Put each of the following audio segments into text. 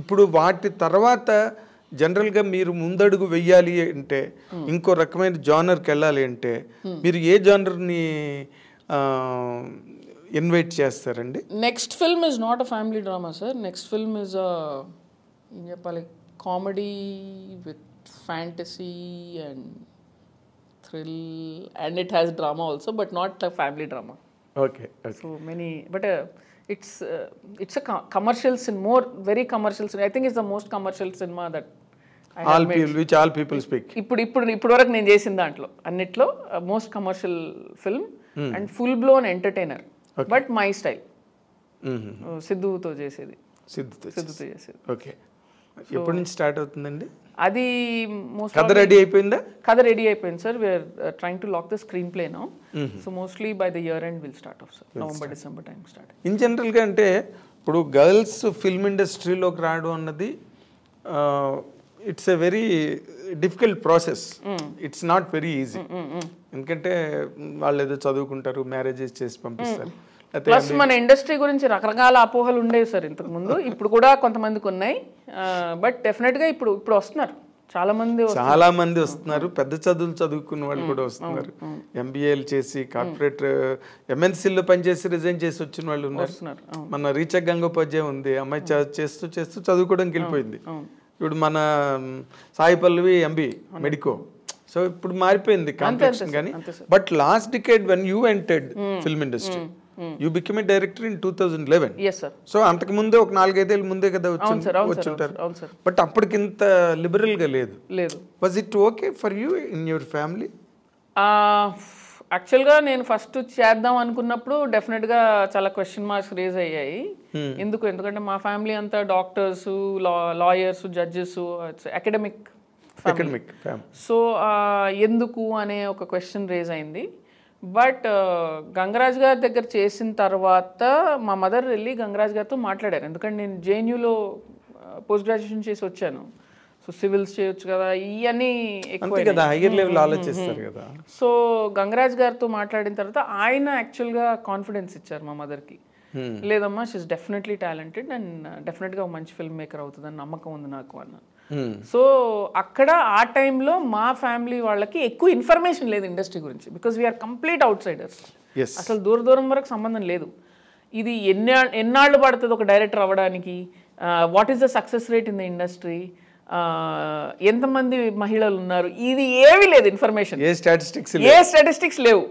ఇప్పుడు వాటి తర్వాత జనరల్గా మీరు ముందడుగు వెయ్యాలి అంటే ఇంకో రకమైన జానర్కి వెళ్ళాలి అంటే మీరు ఏ జానర్ని ఇన్వైట్ చేస్తారండి? Next film is not a family drama sir. Next film is ఏం చెప్పాలి? Comedy with fantasy and thrill and it has drama also but not a family drama. Okay so many but it's it's commercial sin more very commercial sin I think it's the most commercial cinema that all people which all people speak ఇప్పుడు ఇప్పుడు ఇప్పుడు వరకు నేను చేసిన దాంట్లో అన్నిట్లో most commercial film and full blown entertainer but my style సిద్ధుతో చేసేది సిద్ధుతో సిద్ధుతో చేసేది ఓకే ఎప్పటి నుంచి స్టార్ట్ అవుతుందండి? అది మోస్ట్ కథ రెడీ అయిపోయిందా? కథ రెడీ అయిపోయింది sir we're trying to lock the screenplay now so mostly by the year end will start off sir November December time start in జనరల్గా అంటే ఇప్పుడు గర్ల్స్ ఫిల్మ్ ఇండస్ట్రీలోకి రావడం అన్నది it's a very difficult process it's not very easy ఎందుకంటే వాళ్ళు ఏదో చదువుకుంటారు మ్యారేజెస్ చేసి పంపిస్తారు. లేకపోతే ప్లస్ మన ఇండస్ట్రీ గురించి రకరకాల అపోహలు ఉండేవి సార్ ఇంతకు ముందు. ఇప్పుడు కూడా కొంతమందికి ఉన్నాయి. బట్ డెఫినెట్గా ఇప్పుడు ఇప్పుడు వస్తున్నారు. చాలా మంది. చాలా మంది వస్తున్నారు పెద్ద చదువులు చదువుకున్న వాళ్ళు కూడా వస్తున్నారు. ఎంబీఏలు చేసి కార్పొరేట్ ఎంఎన్సీలో పనిచేసి రిజైన్ చేసి వచ్చిన వాళ్ళు ఉన్నారు. మన రీచ గంగోపాధ్యాయ ఉంది. అమ్మాయి చేస్తూ చేస్తూ చదువుకోవడానికి వెళ్ళిపోయింది. ఇప్పుడు మన Sai Pallavi MB medico so ఇప్పుడు మారిపోయింది కాంపిటీషన్ కానీ but last decade when you entered film industry you become a director in two thousand eleven so అంతకు ముందే ఒక నాలుగైదేళ్ళ ముందే కదా వచ్చి సార్ బట్ అప్పటికింత లిబరల్గా లేదు. లేదు. Was it okay for you in your family యాక్చువల్గా నేను ఫస్ట్ చేద్దాం అనుకున్నప్పుడు డెఫినెట్గా చాలా క్వశ్చన్ మార్క్స్ రేజ్ అయ్యాయి. ఎందుకు? ఎందుకంటే మా ఫ్యామిలీ అంతా doctors lawyers judges academic academic so ఎందుకు అనే ఒక క్వశ్చన్ రేజ్ అయింది. బట్ గంగరాజ్ గారి దగ్గర చేసిన తర్వాత మా మదర్ వెళ్ళి గంగరాజ్ గారితో మాట్లాడారు. ఎందుకంటే నేను జేఎన్యూలో పోస్ట్ గ్రాడ్యుయేషన్ చేసి వచ్చాను. సో సివిల్స్ చేయొచ్చు కదా ఇవన్నీ ఎక్కువ కదా హైయర్ లెవెల్ ఆలోచిస్తారు కదా. సో గంగరాజ్ గారితో మాట్లాడిన తర్వాత ఆయన యాక్చువల్గా కాన్ఫిడెన్స్ ఇచ్చారు మా మదర్కి. లేదమ్మా షీస్ డెఫినెట్లీ టాలెంటెడ్ అండ్ డెఫినెట్గా మంచి ఫిల్మ్ మేకర్ అవుతుందని నమ్మకం ఉంది నాకు అన్న. Hmm. సో అక్కడ ఆ టైంలో మా ఫ్యామిలీ వాళ్ళకి ఎక్కువ ఇన్ఫర్మేషన్ లేదు ఇండస్ట్రీ గురించి because we are complete outsiders అసలు దూర దూరం వరకు సంబంధం లేదు. ఇది ఎన్ని ఎన్నాళ్ళు పడుతుంది ఒక డైరెక్టర్ అవ్వడానికి? What is the success rate in the industry ఎంతమంది మహిళలు ఉన్నారు? ఇది ఏమీ లేదు ఇన్ఫర్మేషన్ ఏ స్టాటిస్టిక్స్ ఏ స్టాటిస్టిక్స్ లేవు.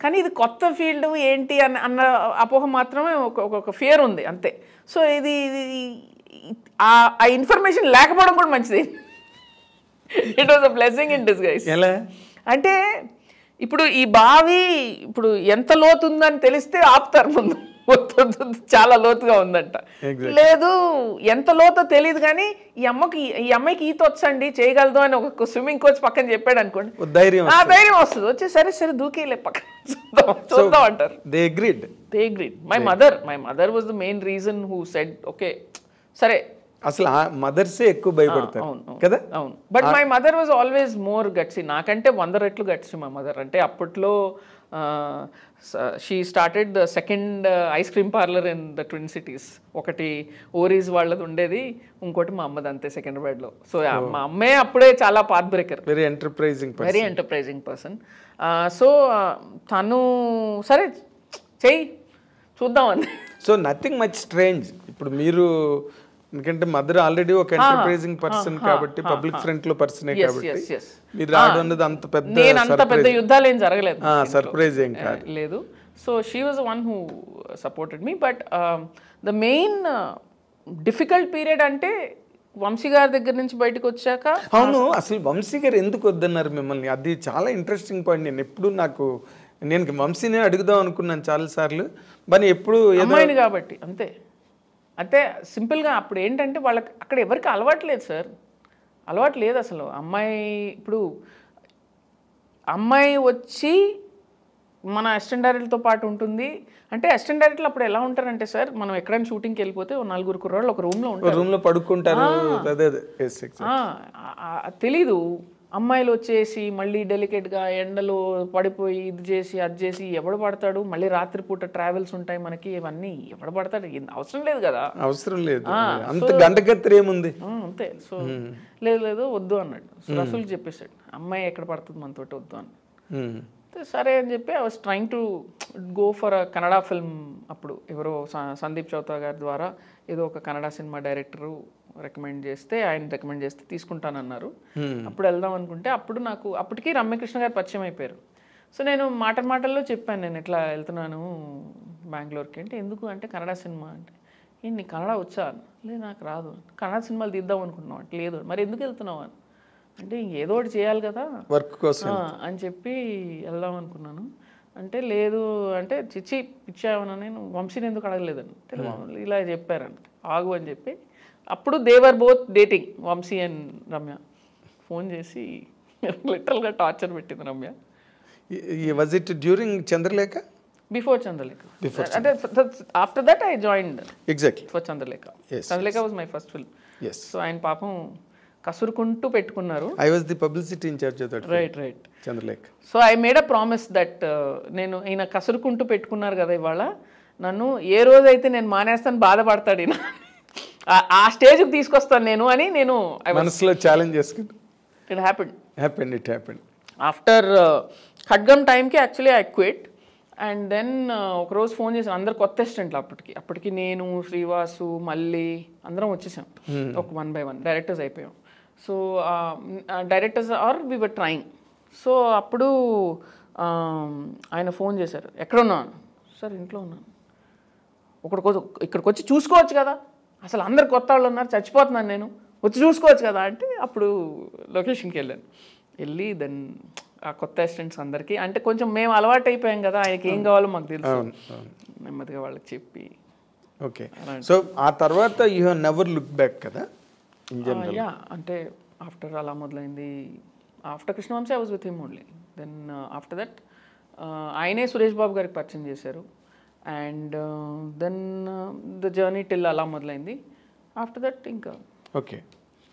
కానీ ఇది కొత్త ఫీల్డ్ ఏంటి అన్న అన్న అపోహ మాత్రమే ఒక ఒక- ఫియర్ ఉంది అంతే. సో ఇది ఆ ఇన్ఫర్మేషన్ లేకపోవడం కూడా మంచిది. It was a blessing in disguise అంటే ఇప్పుడు ఈ బావి ఇప్పుడు ఎంత లోతు ఉందని తెలిస్తే ఆపుతారు ముందు. చాలా లోతుగా ఉందంట. లేదు ఎంత లోతో తెలియదు కానీ ఈ అమ్మకి ఈ అమ్మాయికి ఈత వచ్చండి చేయగలదు అని ఒక స్విమ్మింగ్ కోచ్ పక్కన చెప్పాడు అనుకోండి ధైర్యం ఆ ధైర్యం వస్తుంది. వచ్చి సరే సరే దూకేలే పక్కన. చూద్దాం అంటారు. They agreed they agreed my mother my mother was the main reason who said okay సరే. అసలు ఆ మదర్సే ఎక్కువ భయపడతారు. కదా? అవును. But my mother was always more gutsy నాకంటే వంద రెట్లు గట్సి మా మదర్ అంటే అప్పట్లో she started the second ice cream parlour in the twin cities ఒకటి ఓరీస్ వాళ్ళది ఉండేది ఇంకోటి మా అమ్మది అంతే సెకండ్ బెడ్లో సో మా అమ్మే అప్పుడే చాలా path breaker very enterprising very enterprising person so తను సరే చెయ్యి చూద్దామని సో నథింగ్ మచ్ స్ట్రేంజ్ ఇప్పుడు మీరు ఎందుకంటే మదర్ ఆల్రెడీ ఒక ఎంటర్ప్రైజింగ్ పర్సన్ కాబట్టి పబ్లిక్ ఫ్రంట్లో పర్సనే కాబట్టి. మీరు రావడం అనేది అంత పెద్ద నేను అంత పెద్ద యుద్ధాలు ఏం జరగలేదు సర్ప్రైజ్ ఏం కాదు. లేదు. So she was one who supported me but the main difficult period అంటే వంశీ గారి దగ్గర నుంచి బయటకు వచ్చాక అవును అసలు వంశీ గారు ఎందుకు వద్దన్నారు మిమ్మల్ని? అది చాలా ఇంట్రెస్టింగ్ పాయింట్ నేను ఎప్పుడు నాకు నేను వంశీనే అడుగుదాం అనుకున్నాను చాలా సార్లు మరి ఎప్పుడు కాబట్టి అంతే. అంటే సింపుల్గా అప్పుడు ఏంటంటే వాళ్ళకి అక్కడ ఎవరికి అలవాటు లేదు సార్. అలవాటు లేదు అసలు. అమ్మాయి ఇప్పుడు అమ్మాయి వచ్చి మన అసిస్టెంట్ డైరెక్టర్తో పాటు ఉంటుంది. అంటే అసిస్టెంట్ డైరెక్టర్లు అప్పుడు ఎలా ఉంటారంటే సార్ మనం ఎక్కడైనా షూటింగ్కి వెళ్ళిపోతే నలుగురు కుర్రాళ్ళు ఒక రూమ్లో ఉంటారు. రూమ్లో పడుకుంటారు తెలీదు. అమ్మాయిలు వచ్చేసి మళ్ళీ డెలికేట్గా ఎండలో పడిపోయి ఇది చేసి అది చేసి ఎవడు పడతాడు? మళ్ళీ రాత్రిపూట ట్రావెల్స్ ఉంటాయి మనకి ఇవన్నీ ఎవడు పడతాడు? అవసరం లేదు కదా. అవసరం లేదు. అంత. గంటకత్తిరి ఏముంది? అంతే. సో లేదు లేదు వద్దు అన్నాడు సో రసూల్ చెప్పేశాడు అమ్మాయి ఎక్కడ పడుతుంది? మనతోటి వద్దు. అయితే సరే అని చెప్పి I was trying to go for a Kannada film అప్పుడు. ఎవరో సందీప్ చౌతా గారి ద్వారా ఏదో ఒక కన్నడ సినిమా డైరెక్టరు రికమెండ్ చేస్తే ఆయన రికమెండ్ చేస్తే తీసుకుంటానన్నారు. అప్పుడు వెళ్దాం అనుకుంటే అప్పుడు నాకు అప్పటికి రమ్యకృష్ణ గారు పరిచయం అయిపోయారు. సో నేను మాట మాటల్లో చెప్పాను నేను ఇట్లా వెళ్తున్నాను బెంగళూరుకి అంటే ఎందుకు అంటే కన్నడ సినిమా అంటే ఏంటి కన్నడ వచ్చా? లేదు నాకు రాదు. కన్నడ సినిమాలు తీద్దాం అనుకున్నావు అంటే లేదు. మరి ఎందుకు వెళ్తున్నావు అని? అంటే ఏదో ఒకటి చేయాలి కదా. వర్క్ కోసం. అని చెప్పి వెళ్దాం అనుకున్నాను. అంటే లేదు అంటే చిచ్చి పిచ్చావనా నేను వంశీని ఎందుకు అడగలేదని అంటే ఇలా చెప్పారంట. ఆగు అని చెప్పి. అప్పుడు they were both dating Vamsi and Ramya. Phone చేసి లిటరల్గా టార్చర్ పెట్టింది Ramya. Was it during Chandralekha before Chandralekha అంటే after that I joined exactly for Chandralekha Chandralekha was my first film so ఆయన పాపం కసురుకుంటూ పెట్టుకున్నారు. I was the publicity in charge that right right Chandralekha so I made a promise that నేను ఈయన కసురుకుంటూ పెట్టుకున్నారు కదా ఇవాళ నన్ను ఏ రోజైతే నేను మానేస్తాను బాధపడతాడు ఈయన ఆ- స్టేజ్కి తీసుకొస్తాను నేను అని నేను మనసులో ఛాలెంజ్ చేసుకుంటా it happened happened it happened after Khadgam టైంకి actually I quit and then ఒకరోజు ఫోన్ చేశాను. అందరు కొత్త అసిస్టెంట్లు అప్పటికి. అప్పటికి నేను శ్రీవాసు మళ్ళీ అందరం వచ్చేసాం. ఒక వన్ బై వన్ డైరెక్టర్స్ అయిపోయాం. So directors are we were trying so అప్పుడు ఆ, ఆయన ఫోన్ చేశారు. ఎక్కడున్నాను సార్ ఇంట్లో ఉన్నాను ఒకడికి ఇక్కడికి వచ్చి చూసుకోవచ్చు కదా. అసలు అందరు కొత్త వాళ్ళు ఉన్నారు చచ్చిపోతున్నాను నేను. వచ్చి చూసుకోవచ్చు కదా. అంటే అప్పుడు లొకేషన్కి వెళ్ళాను. వెళ్ళి దెన్ ఆ కొత్త అసిస్టెంట్స్ అందరికీ అంటే కొంచెం మేము అలవాటు అయిపోయాం కదా ఆయనకి ఏం కావాలో మాకు తెలుసు. నెమ్మదిగా వాళ్ళకి చెప్పి ఓకే. సో ఆ తర్వాత you have never look back కదా? యా అంటే ఆఫ్టర్ అలా మొదలైంది. After Krishna Vamsi I was with him only then after that ఆయనే సురేష్ బాబు గారికి పరిచయం చేశారు. And then the journey till అలా మొదలైంది. ఆఫ్టర్ దట్ ఇంకా ఓకే